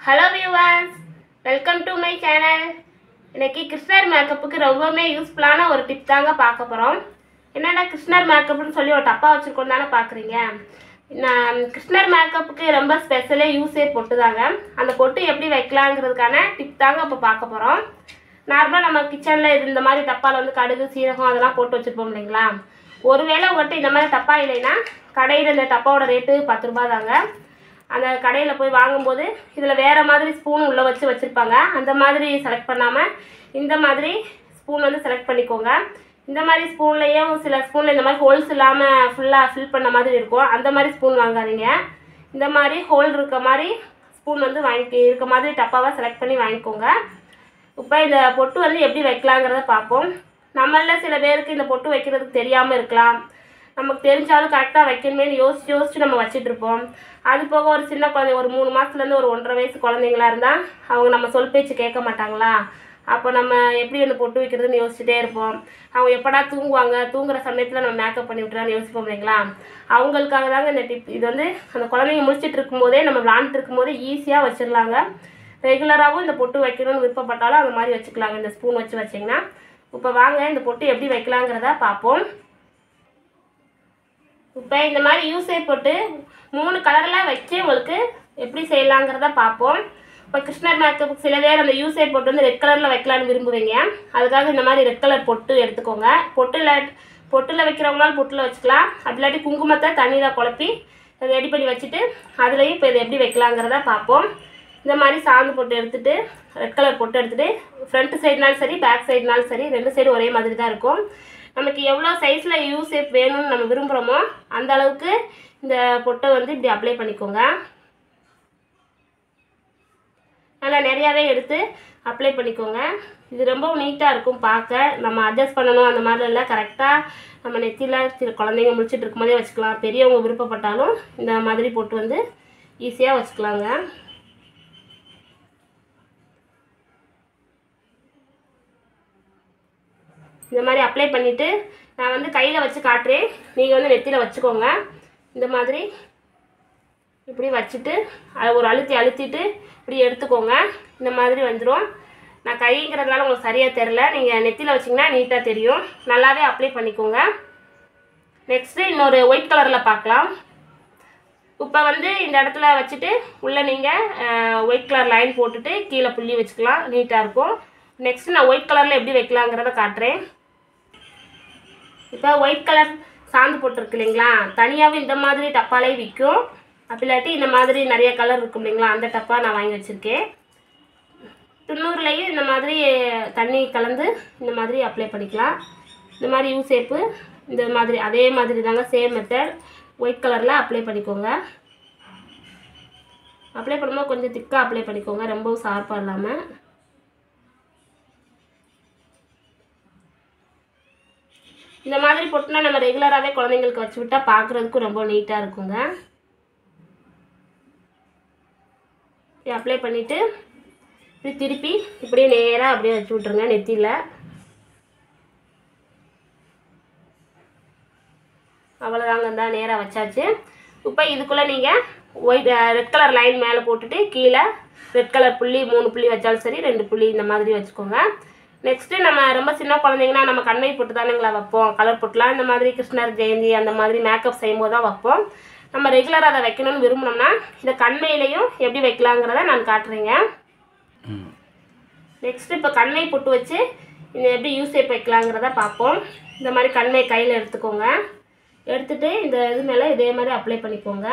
Hello viewers welcome to my channel இன்றைக்கி கிருஷ்ணர் மேக்கப்புக்கு ரொம்பவுமே யூஸ்ஃபுல்லான ஒரு டிப் தாங்க பார்க்க போகிறோம் என்னடா கிருஷ்ணர் மேக்கப்னு சொல்லி ஒரு டப்பா வச்சுருக்கோம் தானே பார்க்குறீங்க? நான் கிருஷ்ணர் மேக்கப்புக்கு ரொம்ப ஸ்பெஷலே யூஸே பொட்டு தாங்க அந்த பொட்டு எப்படி வைக்கலாங்கிறதுக்கான டிப் தாங்க இப்போ பார்க்க போகிறோம் நார்மலாக நம்ம கிச்சனில் இது இந்த மாதிரி டப்பாவில் வந்து கடுகு சீரகம் அதெல்லாம் போட்டு வச்சுருப்போம் இல்லைங்களா? ஒருவேளை உங்கள்கிட்ட இந்த மாதிரி டப்பா இல்லைன்னா கடையில் இந்த டப்பாவோட ரேட்டு பத்து ரூபா தாங்க. அந்த கடையில் போய் வாங்கும்போது இதில் வேறு மாதிரி ஸ்பூன் உள்ளே வச்சு வச்சுருப்பாங்க. அந்த மாதிரி செலக்ட் பண்ணாமல் இந்த மாதிரி ஸ்பூன் வந்து செலக்ட் பண்ணிக்கோங்க. இந்த மாதிரி ஸ்பூன்லேயும் சில ஸ்பூனில் இந்த மாதிரி ஹோல்ஸ் இல்லாமல் ஃபுல்லாக ஃபில் பண்ண மாதிரி இருக்கும். அந்த மாதிரி ஸ்பூன் வாங்காதீங்க. இந்த மாதிரி ஹோல் இருக்க மாதிரி ஸ்பூன் வந்து வாங்கி இருக்க மாதிரி டப்பாவாக செலக்ட் பண்ணி வாங்கிக்கோங்க. இப்போ இந்த பொட்டு வந்து எப்படி வைக்கலாங்கிறத பார்ப்போம். நம்மளில் சில பேருக்கு இந்த பொட்டு வைக்கிறதுக்கு தெரியாமல் இருக்கலாம். நமக்கு தெரிஞ்சாலும் கரெக்டாக வைக்கணுமேனு யோசிச்சு யோசிச்சு நம்ம வச்சுட்டு இருப்போம். அது போக ஒரு சின்ன குழந்தை ஒரு மூணு மாதத்துலேருந்து ஒரு ஒன்றரை வயசு குழந்தைங்களா இருந்தால் அவங்க நம்ம சொல் பேச்சு கேட்க மாட்டாங்களா? அப்போ நம்ம எப்படி அந்த பொட்டு வைக்கிறதுன்னு யோசிச்சுட்டே இருப்போம். அவங்க எப்படா தூங்குவாங்க? தூங்குற சமயத்தில் நம்ம மேக்கப் பண்ணி விட்டுறான்னு யோசிப்போம் இல்லைங்களா? அவங்களுக்காக தாங்க இந்த டிப் இது வந்து அந்த குழந்தைங்க முடிச்சுட்டு இருக்கும்போதே நம்ம விளாண்டுட்டு இருக்கும்போதே ஈஸியாக வச்சிடலாங்க. ரெகுலராகவும் இந்த பொட்டு வைக்கணும்னு விருப்பப்பட்டாலும் அந்த மாதிரி வச்சுக்கலாங்க. இந்த ஸ்பூன் வச்சு வச்சிங்கன்னா இப்போ வாங்க இந்த பொட்டு எப்படி வைக்கலாங்கிறத பார்ப்போம். இப்போ இந்த மாதிரி யூஸே போட்டு மூணு கலரில் வச்சு உங்களுக்கு எப்படி செய்யலாங்கிறத பார்ப்போம். இப்போ கிருஷ்ணர் மேக்கப்புக்கு சில பேர் அந்த யூஸே போட்டு வந்து ரெட் கலரில் வைக்கலான்னு விரும்புவீங்க. அதுக்காக இந்த மாதிரி ரெட் கலர் பொட்டு எடுத்துக்கோங்க. பொட்டில் பொட்டில் வைக்கிறவங்களால பொட்டில் வச்சுக்கலாம். அப்படி இல்லாட்டி குங்குமத்தை தண்ணியில் குழப்பி ரெடி பண்ணி வச்சுட்டு அதுலேயும் இப்போ இதை எப்படி வைக்கலாங்கிறத பார்ப்போம். இந்த மாதிரி சாந்து பொட்டு எடுத்துகிட்டு ரெட் கலர் பொட்டு எடுத்துகிட்டு ஃப்ரண்ட் சைடுனாலும் சரி பேக் சைடுனாலும் சரி ரெண்டு சைடு ஒரே மாதிரி தான் இருக்கும். நமக்கு எவ்வளோ சைஸில் யூ ஷேப் வேணும்னு நம்ம விரும்புகிறோமோ அந்த அளவுக்கு இந்த பொட்டை வந்து இப்படி அப்ளை பண்ணிக்கோங்க. நல்லா நிறையாவே எடுத்து அப்ளை பண்ணிக்கோங்க. இது ரொம்ப நீட்டாக இருக்கும் பார்க்க. நம்ம அட்ஜஸ்ட் பண்ணணும் அந்த மாதிரிலாம் இல்லை. கரெக்டாக நம்ம நெத்தியில் சில குழந்தைங்க முடிச்சிட்டு இருக்கும்போதே வச்சுக்கலாம். பெரியவங்க விருப்பப்பட்டாலும் இந்த மாதிரி பொட்டு வந்து ஈஸியாக வச்சுக்கலாங்க. இந்த மாதிரி அப்ளை பண்ணிவிட்டு நான் வந்து கையில் வச்சு காட்டுறேன். நீங்கள் வந்து நெத்தியில் வச்சுக்கோங்க. இந்த மாதிரி இப்படி வச்சுட்டு அதை ஒரு அழுத்தி அழுத்திட்டு இப்படி எடுத்துக்கோங்க. இந்த மாதிரி வந்துடும் நான் கைங்கிறதுனால உங்களுக்கு சரியாக தெரில நீங்கள் நெத்தியில் வச்சிங்கன்னா நீட்டாக தெரியும். நல்லாவே அப்ளை பண்ணிக்கோங்க. நெக்ஸ்ட்டு இன்னொரு ஒயிட் கலரில் பார்க்கலாம். இப்போ வந்து இந்த இடத்துல வச்சுட்டு உள்ளே நீங்கள் ஒயிட் கலர் லைன் போட்டுட்டு கீழே புள்ளி வச்சுக்கலாம். நீட்டாக இருக்கும். நெக்ஸ்ட்டு நான் ஒயிட் கலரில் எப்படி வைக்கலாங்கிறத காட்டுறேன். இப்போ ஒயிட் கலர் சாந்து போட்டிருக்கு இல்லைங்களா? தனியாகவே இந்த மாதிரி டப்பாலே விற்கும் அப்படி இல்லாட்டி இந்த மாதிரி நிறைய கலர் இருக்கும் இல்லைங்களா? அந்த டப்பா நான் வாங்கி வச்சுருக்கேன். துண்ணூறுலேயும் இந்த மாதிரி தண்ணி கலந்து இந்த மாதிரி அப்ளை பண்ணிக்கலாம். இந்த மாதிரி யூ ஷேப்பு இந்த மாதிரி அதே மாதிரி தாங்க சேம் மெத்தட் ஒயிட் கலரில் அப்ளை பண்ணிக்கோங்க. அப்ளை பண்ணும்போது கொஞ்சம் திக்காக அப்ளை பண்ணிக்கோங்க. ரொம்பவும் ஷார்ப்பாக இல்லாமல் இந்த மாதிரி பொட்டுனா நம்ம ரெகுலராகவே குழந்தைங்களுக்கு வச்சு விட்டால் பார்க்குறதுக்கும் ரொம்ப நீட்டாக இருக்குங்க. இப்படி அப்ளை பண்ணிவிட்டு இப்படி திருப்பி இப்படியே நேராக அப்படியே வச்சு விட்ருங்க நெத்தியில். அவ்வளோதாங்க தான் நேராக வச்சாச்சு. இப்போ இதுக்குள்ளே நீங்கள் ஒயிட் ரெட் கலர் லைன் மேலே போட்டுட்டு கீழே ரெட் கலர் புள்ளி மூணு புள்ளி வச்சாலும் சரி ரெண்டு புள்ளி இந்த மாதிரி வச்சுக்கோங்க. நெக்ஸ்ட்டு நம்ம ரொம்ப சின்ன குழந்தைங்கன்னா நம்ம கண்மை பொட்டு தானுங்களா வைப்போம். கலர் பொட்டுலாம். இந்த மாதிரி கிருஷ்ணர் ஜெயந்தி அந்த மாதிரி மேக்கப் செய்யும்போது தான் வைப்போம். நம்ம ரெகுலராக அதை வைக்கணும்னு விரும்பினோம்னா இதை கண்மையிலையும் எப்படி வைக்கலாங்கிறத நான் காட்டுறேங்க. நெக்ஸ்ட்டு இப்போ கண்மை பொட்டு வச்சு இந்த எப்படி யூஸ் ஷேப் வைக்கலாங்கிறத பார்ப்போம். இந்த மாதிரி கண்மை கையில் எடுத்துக்கோங்க. எடுத்துகிட்டு இந்த இது மேலே இதே மாதிரி அப்ளை பண்ணிக்கோங்க.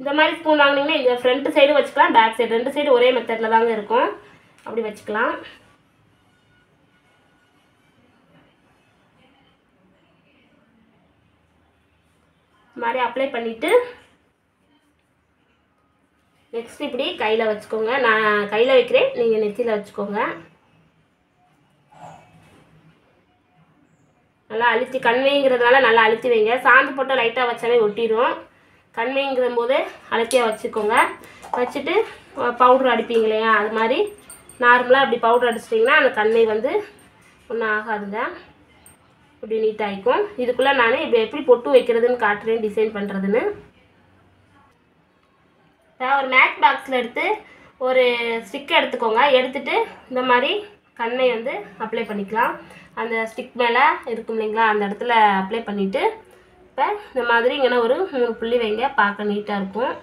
இந்த மாதிரி ஸ்பூன் வாங்கினீங்கன்னா இந்த ஃப்ரண்ட் சைடு வச்சுக்கலாம் பேக் சைடு ரெண்டு சைடு ஒரே மெத்தடில் தாங்க இருக்கும். அப்படி வச்சுக்கலாம். மாதிரி அப்ளை பண்ணிவிட்டு நெக்ஸ்ட் இப்படி கையில் வச்சுக்கோங்க. நான் கையில் வைக்கிறேன் நீங்கள் நெத்தியில் வச்சுக்கோங்க. நல்லா அழுத்தி கண்மைங்கிறதுனால நல்லா அழுத்தி வைங்க. சாந்து போட்டு லைட்டாக வச்சாலே ஒட்டிடும் கண்மைங்கிற போது அழுத்தியாக வச்சுக்கோங்க. வச்சுட்டு பவுட்ரு அடிப்பீங்க இல்லையா? அது மாதிரி நார்மலாக அப்படி பவுடர் அடிச்சிட்டிங்கன்னா அந்த கண்ணை வந்து ஒன்றும் ஆகாதுங்க. இப்படி நீட்டாகிக்கும் இதுக்குள்ளே நான் இப்படி எப்படி பொட்டு வைக்கிறதுன்னு காட்டுறேன் டிசைன் பண்ணுறதுன்னு இப்போ ஒரு மேட் பாக்ஸில் எடுத்து ஒரு ஸ்டிக் எடுத்துக்கோங்க. எடுத்துட்டு இந்த மாதிரி கண்ணை வந்து அப்ளை பண்ணிக்கலாம். அந்த ஸ்டிக் மேலே இருக்கும் இல்லைங்களா அந்த இடத்துல அப்ளை பண்ணிவிட்டு இப்போ இந்த மாதிரி இங்கே ஒரு மூணு புள்ளி வைங்க. பார்க்க நீட்டாக இருக்கும்.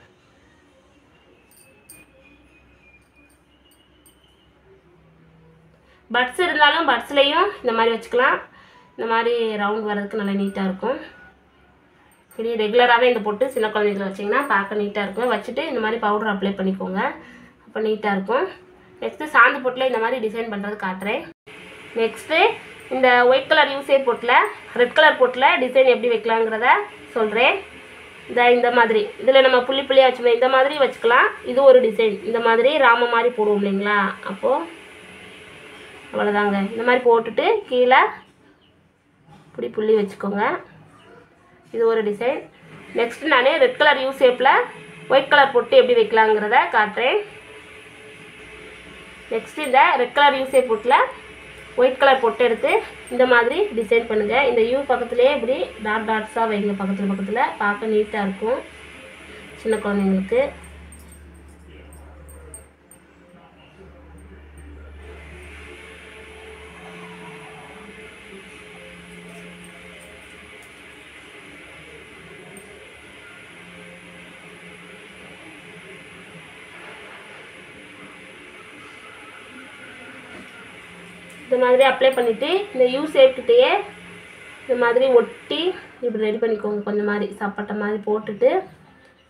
பட்ஸ் இருந்தாலும் பட்ஸ்லேயும் இந்த மாதிரி வச்சுக்கலாம். இந்த மாதிரி ரவுண்ட் வர்றதுக்கு நல்லா நீட்டாக இருக்கும். சரி ரெகுலராகவே இந்த போட்டு சின்ன குழந்தைங்கள வச்சிங்கன்னா பார்க்க நீட்டாக இருக்கும். வச்சுட்டு இந்த மாதிரி பவுடர் அப்ளை பண்ணிக்கோங்க. அப்போ நீட்டாக இருக்கும். நெக்ஸ்ட்டு சாந்து பொட்டில் இந்த மாதிரி டிசைன் பண்ணுறது காட்டுறேன். நெக்ஸ்ட்டு இந்த ஒயிட் கலர் யூஸே பொட்டில் ரெட் கலர் பொட்டில் டிசைன் எப்படி வைக்கலாங்கிறத சொல்கிறேன் இந்த இந்த மாதிரி. இதில் நம்ம புள்ளி புள்ளியாக வச்சுக்கலாம் இந்த மாதிரி வச்சுக்கலாம். இது ஒரு டிசைன் இந்த மாதிரி ராம மாதிரி போடுவோம் இல்லைங்களா? அப்போது அவ்வளோதாங்க இந்த மாதிரி போட்டுட்டு கீழே இப்படி புள்ளி வச்சுக்கோங்க. இது ஒரு டிசைன் நெக்ஸ்ட் நான் ரெட் கலர் யூ ஷேப்பில் ஒயிட் கலர் பொட்டு எப்படி வைக்கலாங்கிறத காட்டுறேன். நெக்ஸ்ட் இந்த ரெட் கலர் யூ ஷேப் பொட்டில் ஒயிட் கலர் பொட்டு எடுத்து இந்த மாதிரி டிசைன் பண்ணுங்கள் இந்த யூ பக்கத்துலேயே இப்படி டாட் டாட்ஸாக வைங்க. பக்கத்தில் பக்கத்தில். பார்க்க நீட்டாக இருக்கும். சின்ன குழந்தைங்களுக்கு. இந்த மாதிரி அப்ளை பண்ணிவிட்டு இந்த யூ ஷேப்கிட்டேயே இந்த மாதிரி ஒட்டி இப்படி ரெடி பண்ணிக்கோங்க. கொஞ்சம் மாதிரி சாப்பாட்டை மாதிரி போட்டுட்டு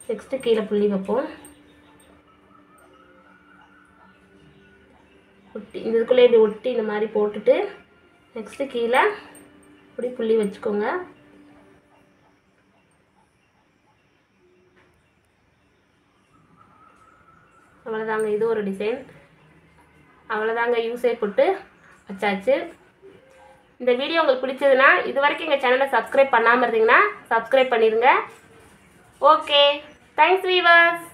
நெக்ஸ்ட்டு கீழே புள்ளி வைப்போம். ஒட்டி இந்த இதுக்குள்ளே இப்படி ஒட்டி இந்த மாதிரி போட்டுட்டு நெக்ஸ்ட்டு கீழே இப்படி புள்ளி வச்சுக்கோங்க. அவ்வளோதாங்க இது ஒரு டிசைன் அவ்வளோதாங்க யூஸே போட்டு வச்சாச்சு. இந்த வீடியோ உங்களுக்கு பிடிச்சதுன்னா இது வரைக்கும் எங்கள் சேனலை சப்ஸ்கிரைப் பண்ணாமல் இருந்தீங்கன்னா சப்ஸ்கிரைப் பண்ணிடுங்க ஓகே தேங்க்ஸ் வீவர்ஸ்